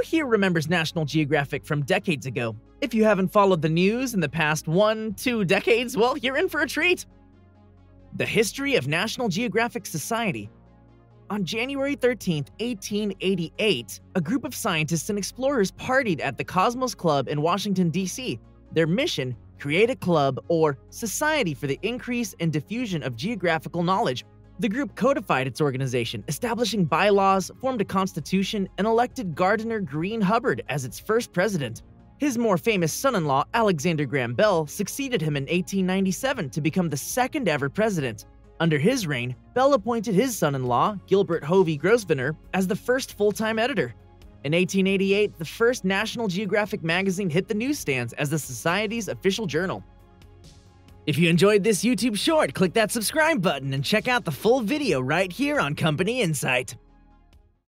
Who here remembers National Geographic from decades ago? If you haven't followed the news in the past one, two decades, well, you're in for a treat. The History of National Geographic Society. On January 13, 1888, a group of scientists and explorers partied at the Cosmos Club in Washington, D.C. Their mission create a club or society for the increase and diffusion of geographical knowledge. The group codified its organization, establishing bylaws, formed a constitution, and elected Gardiner Greene Hubbard as its first president. His more famous son-in-law, Alexander Graham Bell, succeeded him in 1897 to become the second ever president. Under his reign, Bell appointed his son-in-law, Gilbert Hovey Grosvenor, as the first full-time editor. In 1888, the first National Geographic magazine hit the newsstands as the Society's official journal. If you enjoyed this YouTube short, click that subscribe button and check out the full video right here on Company Insight.